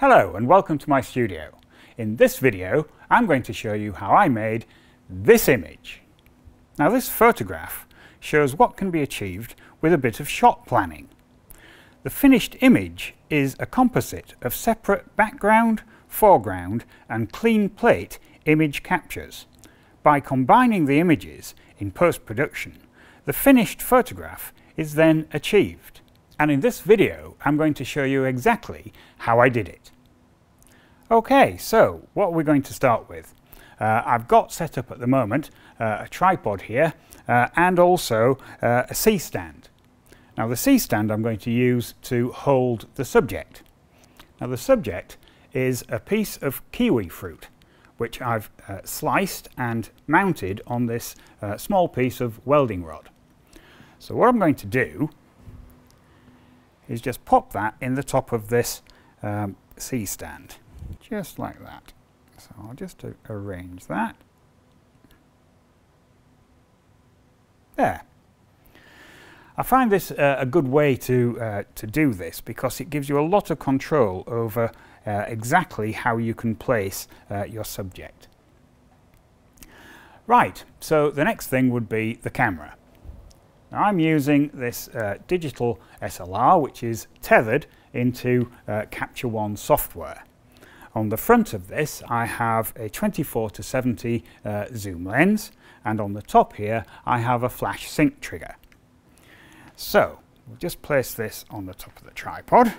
Hello and welcome to my studio. In this video I'm going to show you how I made this image. Now this photograph shows what can be achieved with a bit of shot planning. The finished image is a composite of separate background, foreground and clean plate image captures. By combining the images in post-production, the finished photograph is then achieved. And in this video I'm going to show you exactly how I did it. Okay, so what we're we going to start with? Uh, I've got set up at the moment uh, a tripod here uh, and also uh, a C-stand. Now the C-stand I'm going to use to hold the subject. Now the subject is a piece of kiwi fruit which I've uh, sliced and mounted on this uh, small piece of welding rod. So what I'm going to do is just pop that in the top of this um, C-stand just like that. So I'll just arrange that. There. I find this uh, a good way to, uh, to do this because it gives you a lot of control over uh, exactly how you can place uh, your subject. Right, so the next thing would be the camera. Now I'm using this uh, digital SLR which is tethered into uh, Capture One software. On the front of this I have a 24 to 70 uh, zoom lens and on the top here I have a flash sync trigger. So we'll just place this on the top of the tripod.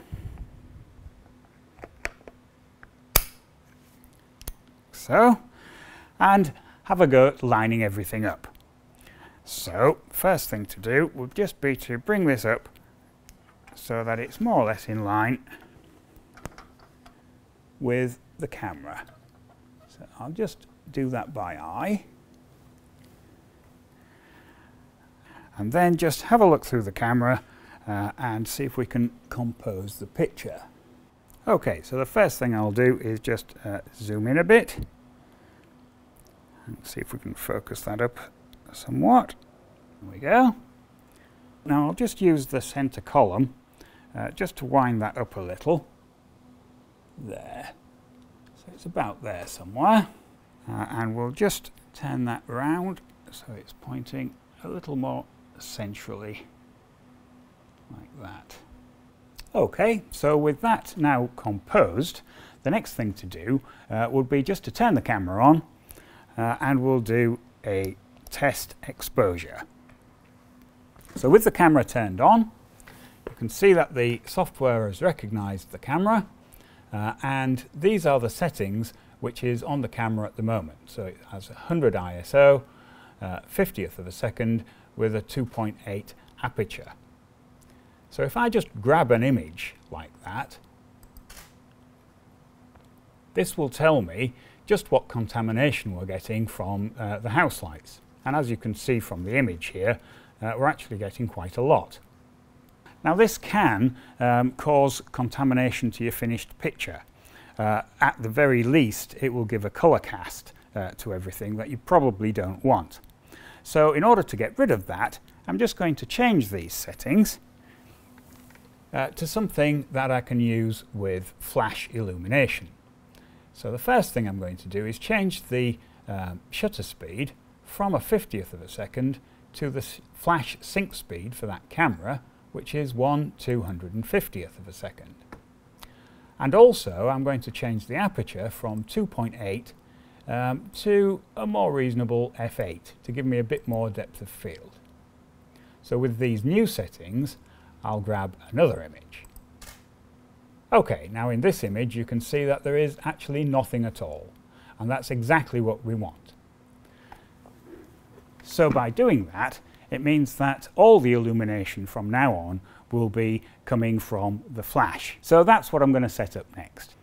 So, and have a go at lining everything up. So, first thing to do would just be to bring this up so that it's more or less in line with the camera. So I'll just do that by eye. And then just have a look through the camera uh, and see if we can compose the picture. Okay, so the first thing I'll do is just uh, zoom in a bit and see if we can focus that up somewhat. There we go. Now I'll just use the center column uh, just to wind that up a little there. So it's about there somewhere. Uh, and we'll just turn that round so it's pointing a little more centrally like that. Okay, so with that now composed, the next thing to do uh, would be just to turn the camera on uh, and we'll do a test exposure. So with the camera turned on, you can see that the software has recognized the camera uh, and these are the settings which is on the camera at the moment. So it has 100 ISO, uh, 50th of a second with a 2.8 aperture. So if I just grab an image like that, this will tell me just what contamination we're getting from uh, the house lights. And as you can see from the image here, uh, we're actually getting quite a lot. Now this can um, cause contamination to your finished picture. Uh, at the very least, it will give a colour cast uh, to everything that you probably don't want. So in order to get rid of that, I'm just going to change these settings uh, to something that I can use with flash illumination. So the first thing I'm going to do is change the um, shutter speed from a 50th of a second to the flash sync speed for that camera which is 1 250th of a second. And also I'm going to change the aperture from 2.8 um, to a more reasonable f8 to give me a bit more depth of field. So with these new settings I'll grab another image. Okay, now in this image you can see that there is actually nothing at all and that's exactly what we want. So by doing that it means that all the illumination from now on will be coming from the flash. So that's what I'm going to set up next.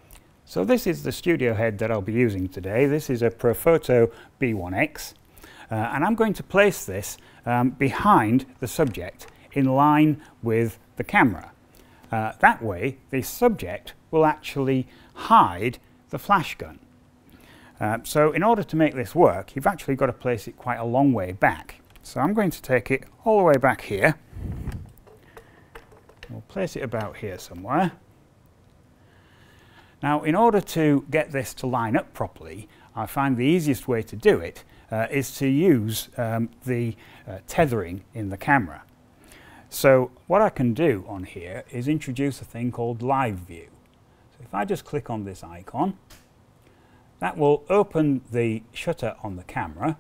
So this is the studio head that I'll be using today. This is a Profoto B1X uh, and I'm going to place this um, behind the subject in line with the camera. Uh, that way the subject will actually hide the flash gun. Uh, so in order to make this work you've actually got to place it quite a long way back. So I'm going to take it all the way back here. We'll place it about here somewhere. Now in order to get this to line up properly, I find the easiest way to do it uh, is to use um, the uh, tethering in the camera. So what I can do on here is introduce a thing called live view. So if I just click on this icon, that will open the shutter on the camera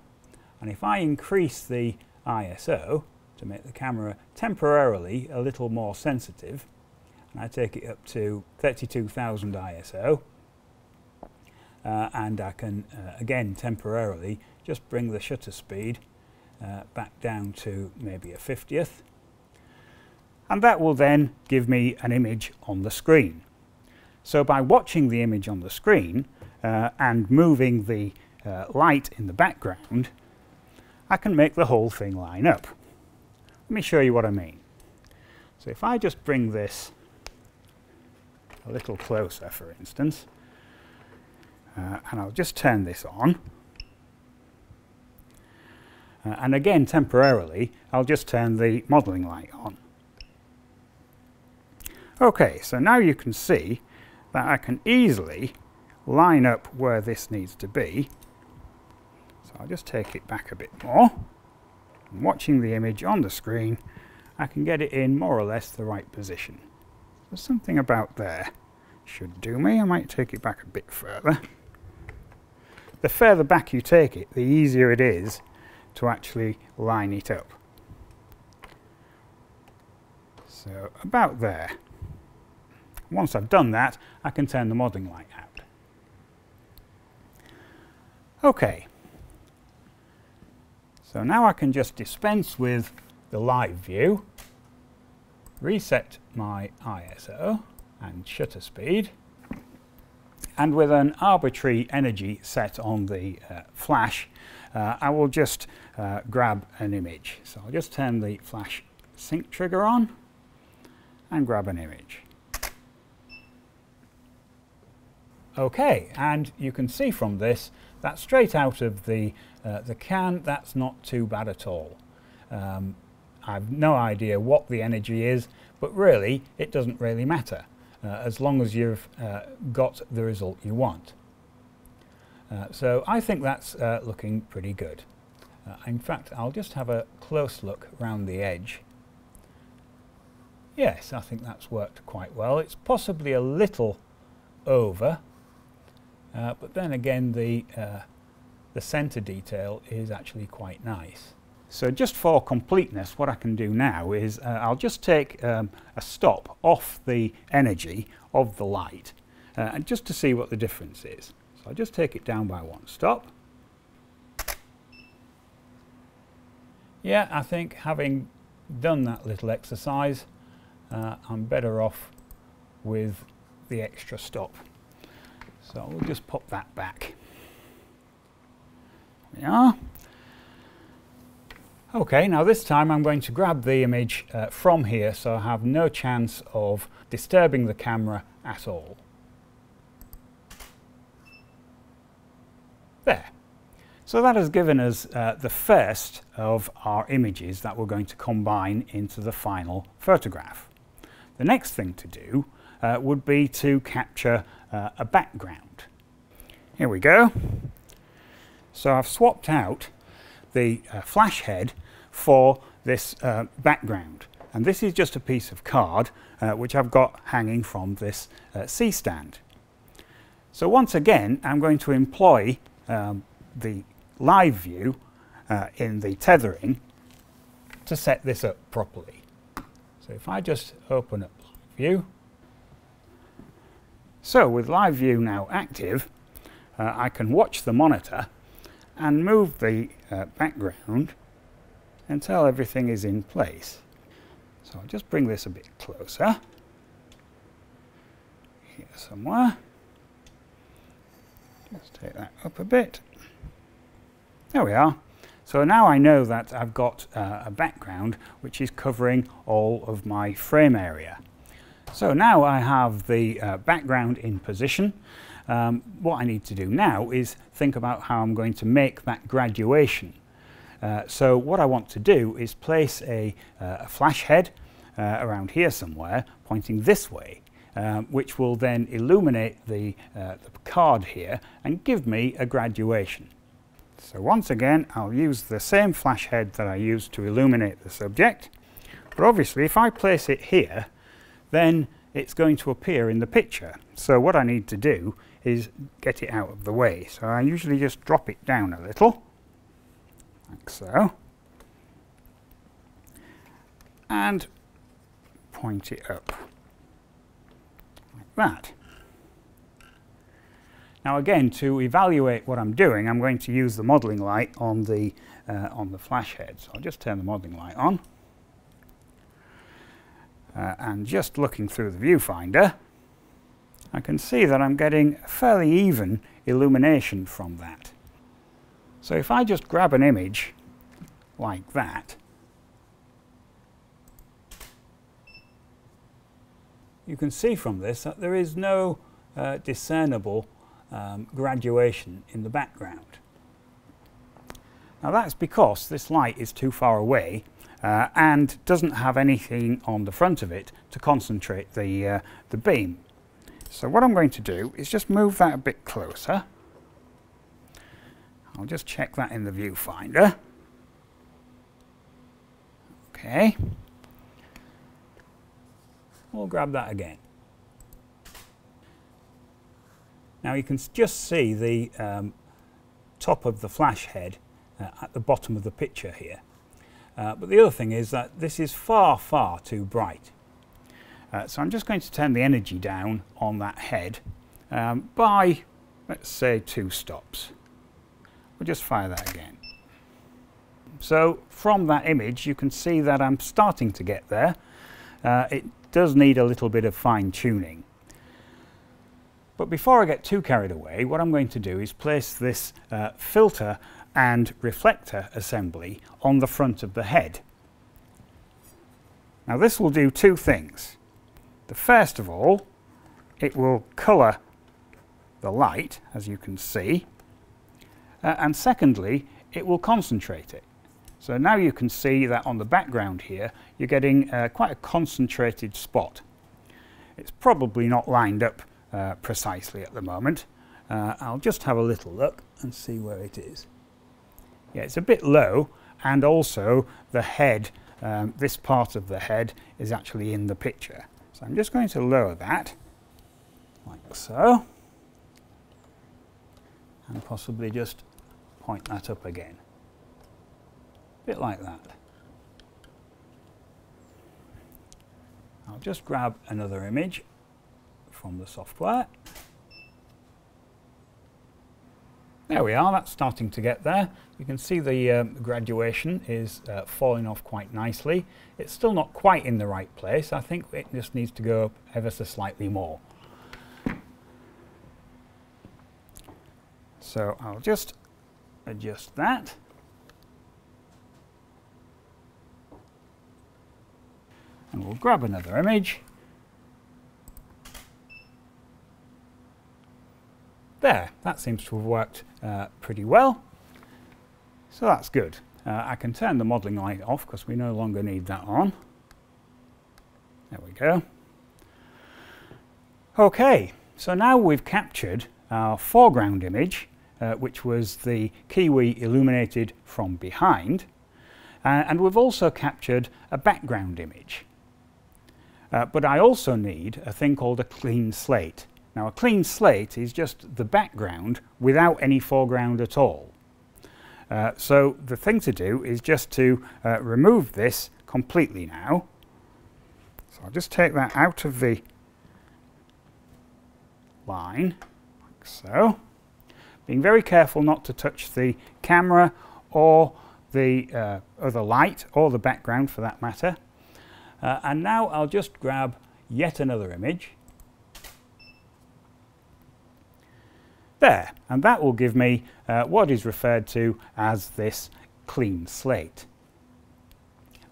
and if I increase the ISO to make the camera temporarily a little more sensitive and I take it up to 32,000 ISO uh, and I can uh, again temporarily just bring the shutter speed uh, back down to maybe a 50th and that will then give me an image on the screen. So by watching the image on the screen uh, and moving the uh, light in the background I can make the whole thing line up. Let me show you what I mean. So if I just bring this a little closer for instance uh, and I'll just turn this on uh, and again temporarily I'll just turn the modelling light on. Okay so now you can see that I can easily line up where this needs to be so I'll just take it back a bit more watching the image on the screen I can get it in more or less the right position. There's something about there should do me. I might take it back a bit further. The further back you take it, the easier it is to actually line it up. So about there. Once I've done that, I can turn the modelling light out. Okay. So now I can just dispense with the live view, reset my ISO and shutter speed, and with an arbitrary energy set on the uh, flash, uh, I will just uh, grab an image. So I'll just turn the flash sync trigger on and grab an image. Okay, and you can see from this that straight out of the, uh, the can, that's not too bad at all. Um, I've no idea what the energy is, but really it doesn't really matter uh, as long as you've uh, got the result you want. Uh, so I think that's uh, looking pretty good. Uh, in fact, I'll just have a close look around the edge. Yes, I think that's worked quite well. It's possibly a little over, uh, but then again the, the centre detail is actually quite nice. So just for completeness, what I can do now is uh, I'll just take um, a stop off the energy of the light uh, and just to see what the difference is. So I'll just take it down by one stop. Yeah, I think having done that little exercise, uh, I'm better off with the extra stop. So we'll just pop that back. Are. Okay, now this time I'm going to grab the image uh, from here so I have no chance of disturbing the camera at all. There. So that has given us uh, the first of our images that we're going to combine into the final photograph. The next thing to do uh, would be to capture uh, a background. Here we go. So I've swapped out the uh, flash head for this uh, background. And this is just a piece of card uh, which I've got hanging from this uh, C-stand. So once again, I'm going to employ um, the live view in the tethering to set this up properly. So if I just open up view, so with live view now active, uh, I can watch the monitor and move the uh, background until everything is in place. So I'll just bring this a bit closer. Here somewhere. Just take that up a bit. There we are. So now I know that I've got uh, a background which is covering all of my frame area. So now I have the uh, background in position um, what I need to do now is think about how I'm going to make that graduation. Uh, so what I want to do is place a, uh, a flash head uh, around here somewhere pointing this way um, which will then illuminate the, uh, the card here and give me a graduation. So once again, I'll use the same flash head that I used to illuminate the subject. But obviously, if I place it here, then it's going to appear in the picture. So what I need to do is get it out of the way. So I usually just drop it down a little, like so, and point it up, like that. Now again, to evaluate what I'm doing, I'm going to use the modelling light on the, uh, on the flash head. So I'll just turn the modelling light on. Uh, and just looking through the viewfinder, I can see that I'm getting fairly even illumination from that. So if I just grab an image like that, you can see from this that there is no uh, discernible um, graduation in the background. Now that's because this light is too far away uh, and doesn't have anything on the front of it to concentrate the, uh, the beam. So what I'm going to do is just move that a bit closer. I'll just check that in the viewfinder. Okay. We'll grab that again. Now you can just see the um, top of the flash head uh, at the bottom of the picture here. Uh, but the other thing is that this is far, far too bright. Uh, so I'm just going to turn the energy down on that head um, by, let's say, two stops. We'll just fire that again. So from that image, you can see that I'm starting to get there. Uh, it does need a little bit of fine tuning. But before I get too carried away, what I'm going to do is place this uh, filter and reflector assembly on the front of the head. Now this will do two things. The first of all, it will colour the light, as you can see, uh, and secondly, it will concentrate it. So now you can see that on the background here, you're getting uh, quite a concentrated spot. It's probably not lined up uh, precisely at the moment. Uh, I'll just have a little look and see where it is. Yeah, it's a bit low, and also the head, um, this part of the head is actually in the picture. So I'm just going to lower that, like so, and possibly just point that up again. A bit like that. I'll just grab another image from the software. There we are, that's starting to get there. You can see the um, graduation is uh, falling off quite nicely. It's still not quite in the right place. I think it just needs to go up ever so slightly more. So I'll just adjust that. And we'll grab another image. There, that seems to have worked uh, pretty well. So that's good. Uh, I can turn the modelling light off because we no longer need that on. There we go. Okay, so now we've captured our foreground image, uh, which was the kiwi illuminated from behind, uh, and we've also captured a background image. Uh, but I also need a thing called a clean slate. Now a clean slate is just the background without any foreground at all. Uh, so the thing to do is just to uh, remove this completely now. So I'll just take that out of the line, like so. Being very careful not to touch the camera or the uh, other light or the background for that matter. Uh, and now I'll just grab yet another image there. And that will give me uh, what is referred to as this clean slate.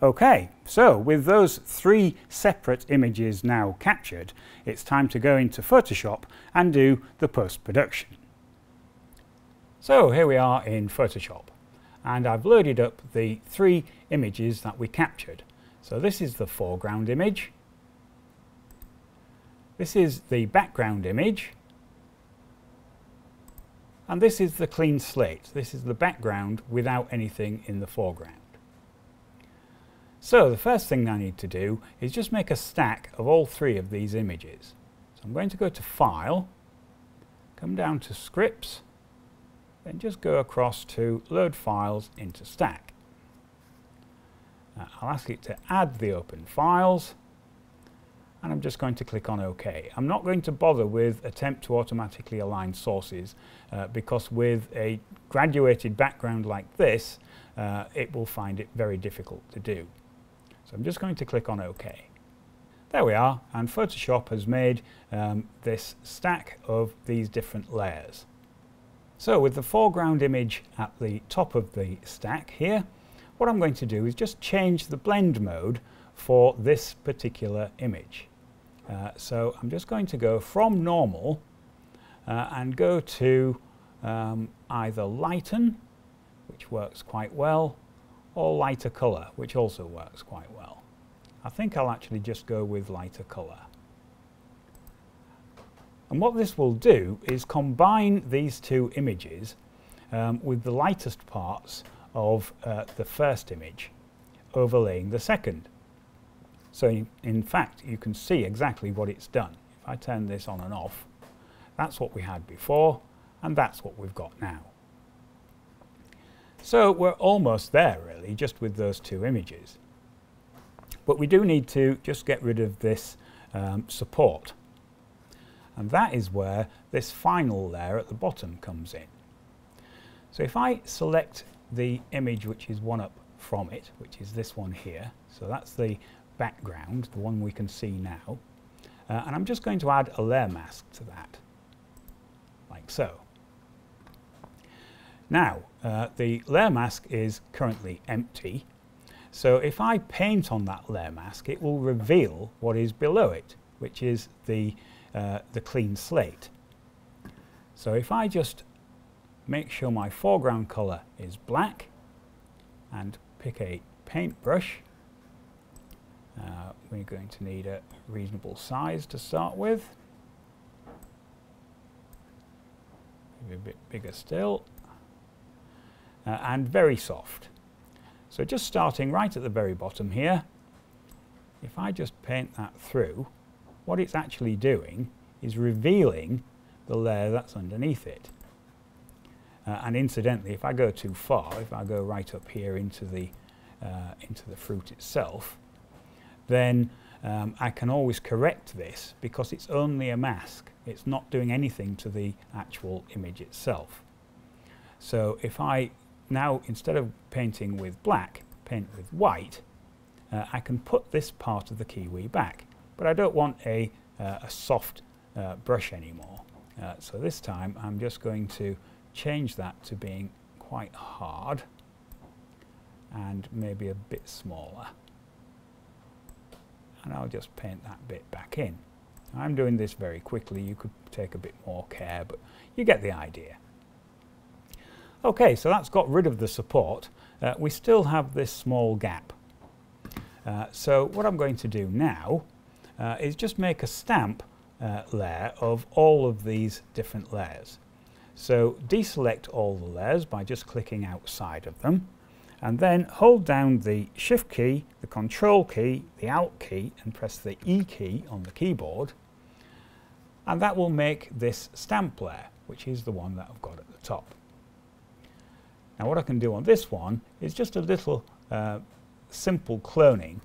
Okay, so with those three separate images now captured, it's time to go into Photoshop and do the post-production. So here we are in Photoshop and I've loaded up the three images that we captured. So this is the foreground image this is the background image and this is the clean slate. This is the background without anything in the foreground. So the first thing I need to do is just make a stack of all three of these images. So I'm going to go to File, come down to Scripts, then just go across to Load Files into Stack. I'll ask it to add the open files and I'm just going to click on OK. I'm not going to bother with attempt to automatically align sources uh, because with a graduated background like this uh, it will find it very difficult to do. So I'm just going to click on OK. There we are and Photoshop has made um, this stack of these different layers. So with the foreground image at the top of the stack here what I'm going to do is just change the blend mode for this particular image. Uh, so I'm just going to go from normal uh, and go to um, either lighten, which works quite well, or lighter colour, which also works quite well. I think I'll actually just go with lighter colour. And what this will do is combine these two images um, with the lightest parts of uh, the first image overlaying the second. So you, in fact you can see exactly what it's done. If I turn this on and off, that's what we had before and that's what we've got now. So we're almost there really just with those two images. But we do need to just get rid of this um, support. And that is where this final layer at the bottom comes in. So if I select the image which is one up from it, which is this one here. So that's the background, the one we can see now. Uh, and I'm just going to add a layer mask to that, like so. Now, uh, the layer mask is currently empty. So if I paint on that layer mask, it will reveal what is below it, which is the, uh, the clean slate. So if I just make sure my foreground colour is black and pick a paintbrush. Uh, we're going to need a reasonable size to start with. Maybe a bit bigger still. Uh, and very soft. So just starting right at the very bottom here, if I just paint that through, what it's actually doing is revealing the layer that's underneath it. Uh, and incidentally, if I go too far, if I go right up here into the, uh, into the fruit itself, then um, I can always correct this because it's only a mask. It's not doing anything to the actual image itself. So if I now, instead of painting with black, paint with white, uh, I can put this part of the kiwi back. But I don't want a, uh, a soft uh, brush anymore. Uh, so this time I'm just going to change that to being quite hard and maybe a bit smaller. And I'll just paint that bit back in. I'm doing this very quickly, you could take a bit more care, but you get the idea. Okay, so that's got rid of the support. Uh, we still have this small gap. Uh, so what I'm going to do now uh, is just make a stamp uh, layer of all of these different layers. So deselect all the layers by just clicking outside of them and then hold down the Shift key, the Control key, the Alt key and press the E key on the keyboard and that will make this stamp layer which is the one that I've got at the top. Now what I can do on this one is just a little uh, simple cloning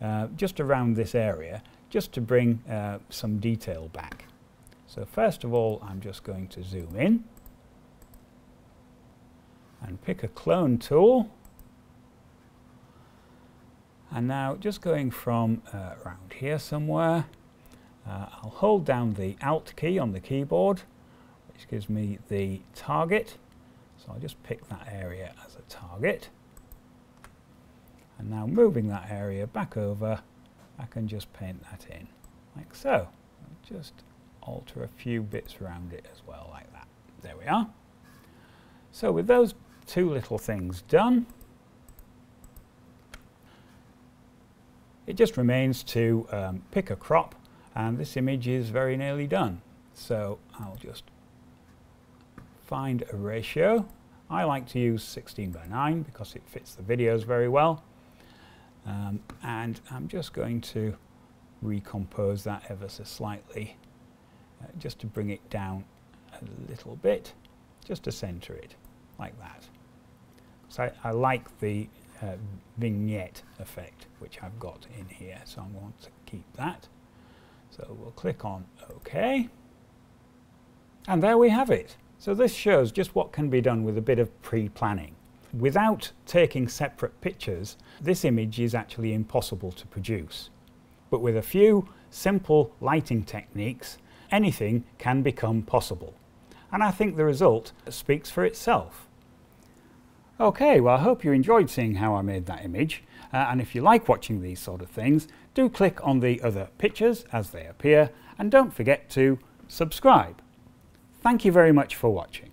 uh, just around this area just to bring uh, some detail back. So first of all, I'm just going to zoom in and pick a clone tool. And now just going from uh, around here somewhere, uh, I'll hold down the Alt key on the keyboard, which gives me the target. So I'll just pick that area as a target. And now moving that area back over, I can just paint that in, like so. Just alter a few bits around it as well, like that. There we are. So with those two little things done, it just remains to um, pick a crop and this image is very nearly done. So I'll just find a ratio. I like to use 16 by 9 because it fits the videos very well. Um, and I'm just going to recompose that ever so slightly uh, just to bring it down a little bit, just to center it like that. So I, I like the uh, vignette effect which I've got in here so I want to keep that. So we'll click on OK and there we have it. So this shows just what can be done with a bit of pre-planning. Without taking separate pictures, this image is actually impossible to produce. But with a few simple lighting techniques, anything can become possible. And I think the result speaks for itself. Okay, well I hope you enjoyed seeing how I made that image. Uh, and if you like watching these sort of things, do click on the other pictures as they appear and don't forget to subscribe. Thank you very much for watching.